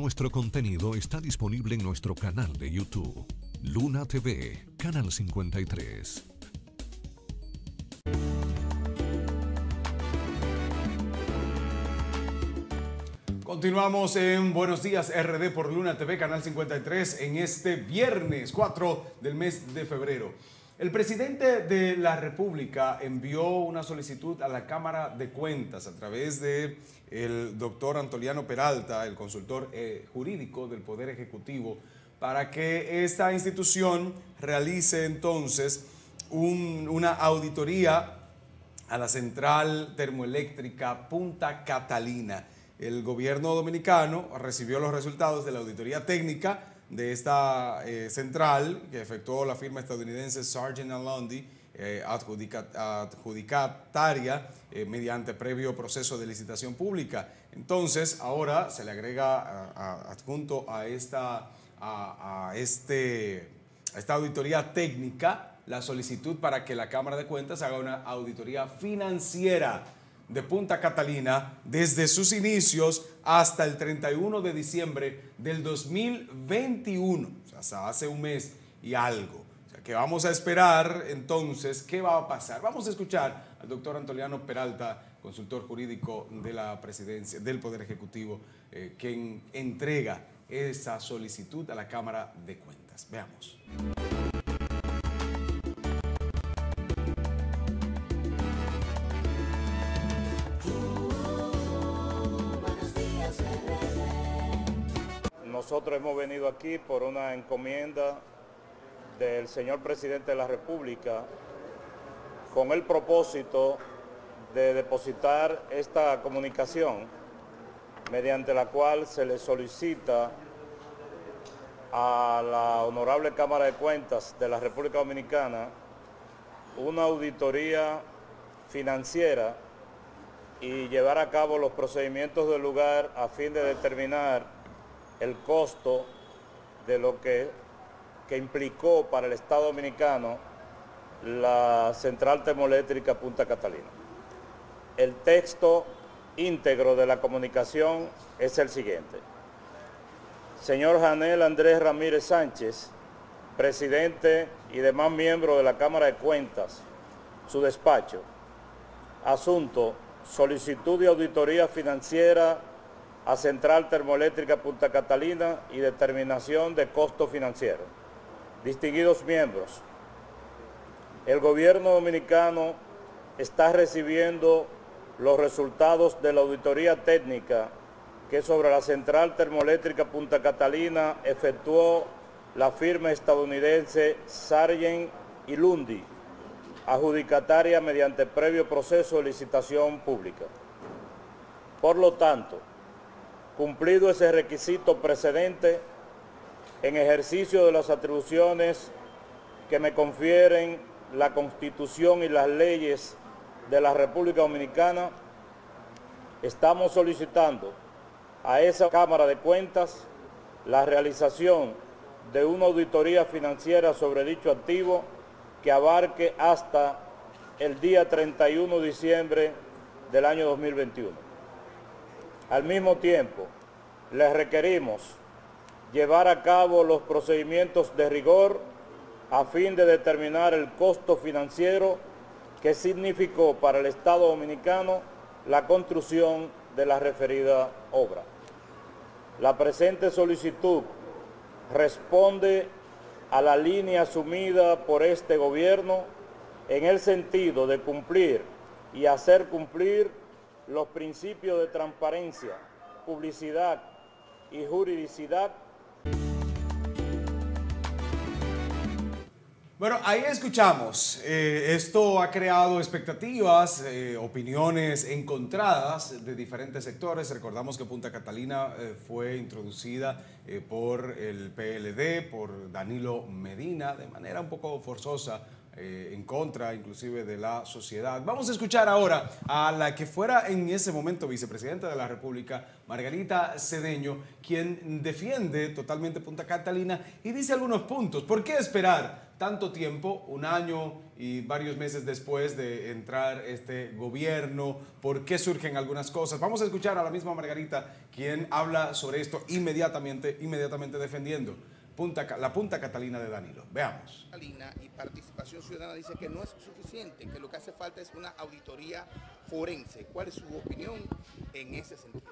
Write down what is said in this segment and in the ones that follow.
nuestro contenido está disponible en nuestro canal de YouTube, Luna TV, Canal 53. Continuamos en Buenos Días RD por Luna TV, Canal 53, en este viernes 4 del mes de febrero. El presidente de la República envió una solicitud a la Cámara de Cuentas a través de el doctor Antoliano Peralta, el consultor eh, jurídico del Poder Ejecutivo, para que esta institución realice entonces una auditoría a la central termoeléctrica Punta Catalina. El gobierno dominicano recibió los resultados de la auditoría técnica de esta eh, central que efectuó la firma estadounidense Sargent Lundy, eh, adjudicataria eh, mediante previo proceso de licitación pública. Entonces, ahora se le agrega adjunto a esta, a, este, a esta auditoría técnica la solicitud para que la Cámara de Cuentas haga una auditoría financiera de Punta Catalina desde sus inicios hasta el 31 de diciembre del 2021, o sea, hace un mes y algo. O sea, que vamos a esperar entonces qué va a pasar. Vamos a escuchar al doctor Antoliano Peralta, consultor jurídico de la presidencia, del Poder Ejecutivo, eh, quien entrega esa solicitud a la Cámara de Cuentas. Veamos. Nosotros hemos venido aquí por una encomienda del señor presidente de la República con el propósito de depositar esta comunicación mediante la cual se le solicita a la Honorable Cámara de Cuentas de la República Dominicana una auditoría financiera y llevar a cabo los procedimientos del lugar a fin de determinar el costo de lo que, que implicó para el Estado Dominicano la central termoeléctrica Punta Catalina. El texto íntegro de la comunicación es el siguiente. Señor Janel Andrés Ramírez Sánchez, presidente y demás miembros de la Cámara de Cuentas, su despacho. Asunto, solicitud de auditoría financiera a Central Termoeléctrica Punta Catalina y determinación de costo financiero. Distinguidos miembros, el gobierno dominicano está recibiendo los resultados de la auditoría técnica que sobre la Central Termoeléctrica Punta Catalina efectuó la firma estadounidense Sargent y Lundi, adjudicataria mediante previo proceso de licitación pública. Por lo tanto, cumplido ese requisito precedente, en ejercicio de las atribuciones que me confieren la Constitución y las leyes de la República Dominicana, estamos solicitando a esa Cámara de Cuentas la realización de una auditoría financiera sobre dicho activo que abarque hasta el día 31 de diciembre del año 2021. Al mismo tiempo, les requerimos llevar a cabo los procedimientos de rigor a fin de determinar el costo financiero que significó para el Estado Dominicano la construcción de la referida obra. La presente solicitud responde a la línea asumida por este gobierno en el sentido de cumplir y hacer cumplir los principios de transparencia, publicidad y juridicidad. Bueno, ahí escuchamos. Eh, esto ha creado expectativas, eh, opiniones encontradas de diferentes sectores. Recordamos que Punta Catalina eh, fue introducida por el PLD, por Danilo Medina, de manera un poco forzosa eh, en contra inclusive de la sociedad. Vamos a escuchar ahora a la que fuera en ese momento vicepresidenta de la República, Margarita Cedeño, quien defiende totalmente Punta Catalina y dice algunos puntos. ¿Por qué esperar tanto tiempo, un año y varios meses después de entrar este gobierno? ¿Por qué surgen algunas cosas? Vamos a escuchar a la misma Margarita, quien habla sobre esto inmediatamente, inmediatamente defendiendo la Punta Catalina de Danilo. Veamos. Catalina y Participación Ciudadana dice que no es suficiente, que lo que hace falta es una auditoría forense. ¿Cuál es su opinión en ese sentido?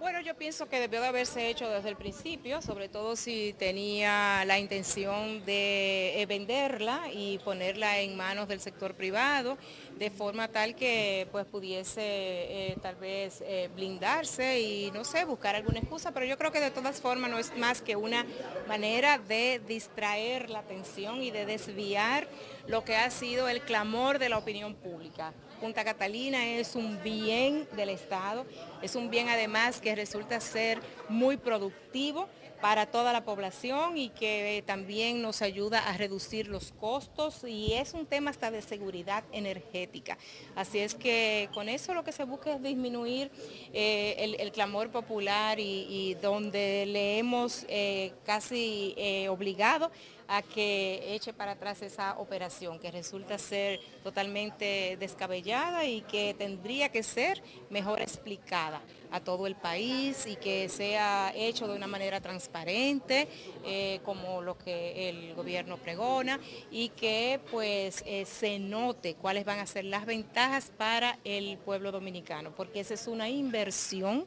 Bueno, yo pienso que debió de haberse hecho desde el principio, sobre todo si tenía la intención de eh, venderla y ponerla en manos del sector privado, de forma tal que pues pudiese eh, tal vez eh, blindarse y no sé, buscar alguna excusa, pero yo creo que de todas formas no es más que una manera de distraer la atención y de desviar lo que ha sido el clamor de la opinión pública. Punta Catalina es un bien del Estado, es un bien además que resulta ser muy productivo para toda la población y que también nos ayuda a reducir los costos y es un tema hasta de seguridad energética. Así es que con eso lo que se busca es disminuir eh, el, clamor popular y, donde le hemos eh, casi eh, obligado a que eche para atrás esa operación que resulta ser totalmente descabellada y que tendría que ser mejor explicada a todo el país y que sea hecho de una manera transparente, eh, como lo que el gobierno pregona, y que pues eh, se note cuáles van a ser las ventajas para el pueblo dominicano, porque esa es una inversión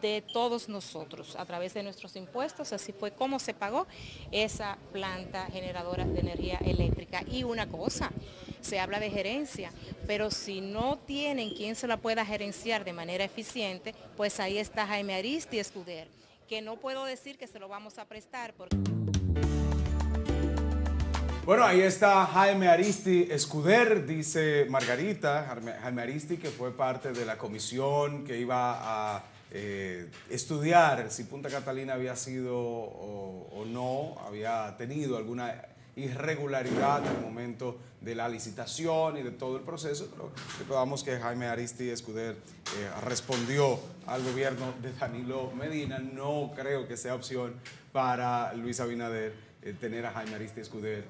de todos nosotros a través de nuestros impuestos. Así fue como se pagó esa planta generadora de energía eléctrica. Y una cosa, se habla de gerencia, pero si no tienen quien se la pueda gerenciar de manera eficiente, pues ahí está Jaime Aristi Escuder, que no puedo decir que se lo vamos a prestar porque... Bueno, ahí está Jaime Aristi Escuder, dice Margarita, Jaime Aristi, que fue parte de la comisión que iba a eh, estudiar si Punta Catalina había sido o, no, había tenido alguna irregularidad el momento de la licitación y de todo el proceso. Pero recordamos que Jaime Aristi Escuder eh, respondió al gobierno de Danilo Medina. No creo que sea opción para Luis Abinader eh, tener a Jaime Aristi Escuder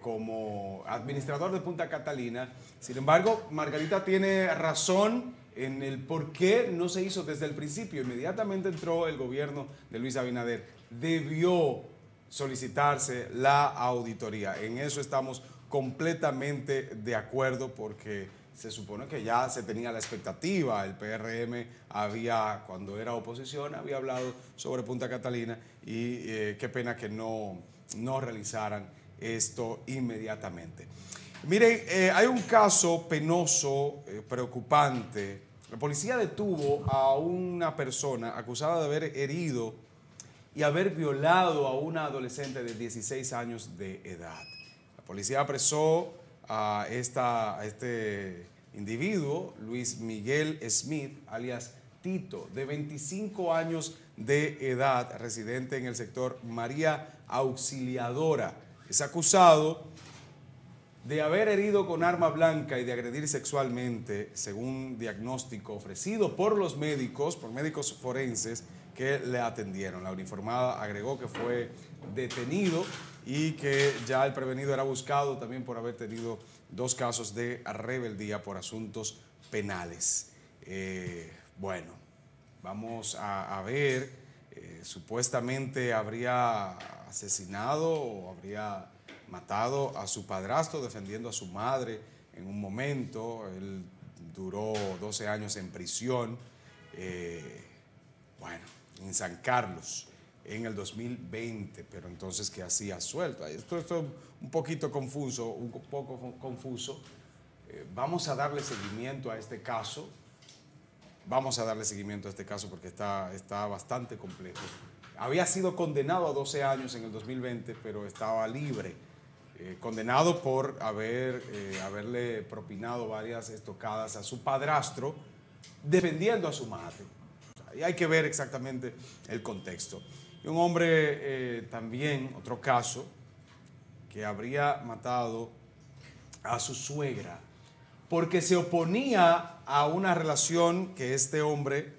como administrador de Punta Catalina. Sin embargo, Margarita tiene razón en el por qué no se hizo desde el principio. Inmediatamente entró el gobierno de Luis Abinader. Debió solicitarse la auditoría. En eso estamos completamente de acuerdo porque se supone que ya se tenía la expectativa. El PRM había, cuando era oposición, había hablado sobre Punta Catalina y eh, qué pena que no, no realizaran esto inmediatamente. Miren, eh, hay un caso penoso, eh, preocupante. La policía detuvo a una persona acusada de haber herido y haber violado a una adolescente de 16 años de edad. La policía apresó a, este individuo, Luis Miguel Smith, alias Tito, de 25 años de edad, residente en el sector María Auxiliadora. Es acusado de haber herido con arma blanca y de agredir sexualmente, según diagnóstico ofrecido por los médicos, por médicos forenses que le atendieron. La uniformada agregó que fue detenido y que ya el prevenido era buscado también por haber tenido dos casos de rebeldía por asuntos penales. Eh, bueno, vamos a, ver, eh, supuestamente habría asesinado o habría matado a su padrastro defendiendo a su madre en un momento. Él duró 12 años en prisión. Eh, bueno, en San Carlos en el 2020, pero entonces ¿qué hacía suelto? Esto, es un poquito confuso, un poco confuso. Eh, vamos a darle seguimiento a este caso. Vamos a darle seguimiento a este caso porque está, está bastante complejo. Había sido condenado a 12 años en el 2020, pero estaba libre eh, condenado por haber, eh, haberle propinado varias estocadas a su padrastro, defendiendo a su madre. Y hay que ver exactamente el contexto. Y un hombre eh, también, otro caso, que habría matado a su suegra porque se oponía a una relación que este hombre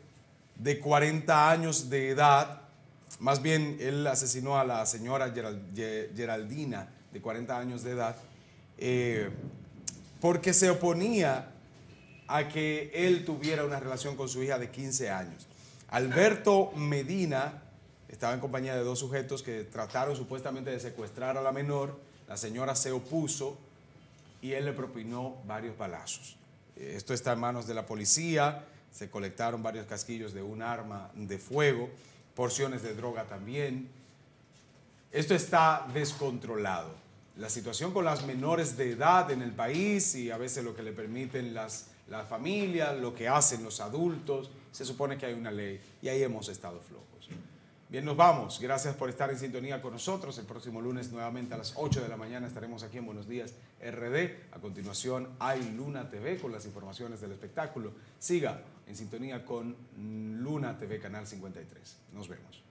de 40 años de edad, más bien él asesinó a la señora Geraldina de 40 años de edad, eh, porque se oponía a que él tuviera una relación con su hija de 15 años. Alberto Medina estaba en compañía de dos sujetos que trataron supuestamente de secuestrar a la menor, la señora se opuso, y él le propinó varios balazos. Eh, esto está en manos de la policía, se colectaron varios casquillos de un arma de fuego, porciones de droga también. Esto está descontrolado. La situación con las menores de edad en el país y a veces lo que le permiten las, las familias, lo que hacen los adultos, se supone que hay una ley y ahí hemos estado flojos. Bien, nos vamos. Gracias por estar en sintonía con nosotros. El próximo lunes nuevamente a las 8 de la mañana estaremos aquí en Buenos Días RD. A continuación hay Luna TV con las informaciones del espectáculo. Siga en sintonía con Luna TV Canal 53. Nos vemos.